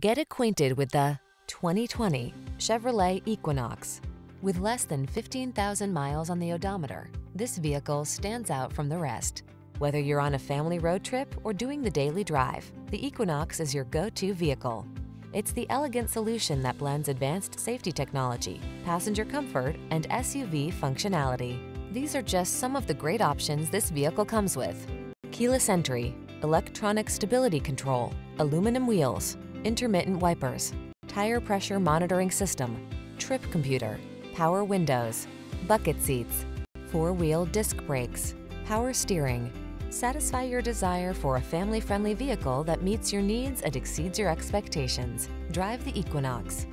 Get acquainted with the 2020 Chevrolet Equinox. With less than 15,000 miles on the odometer, this vehicle stands out from the rest. Whether you're on a family road trip or doing the daily drive, the Equinox is your go-to vehicle. It's the elegant solution that blends advanced safety technology, passenger comfort, and SUV functionality. These are just some of the great options this vehicle comes with. Keyless entry, electronic stability control, aluminum wheels, intermittent wipers, tire pressure monitoring system, trip computer, power windows, bucket seats, four-wheel disc brakes, power steering. Satisfy your desire for a family-friendly vehicle that meets your needs and exceeds your expectations. Drive the Equinox.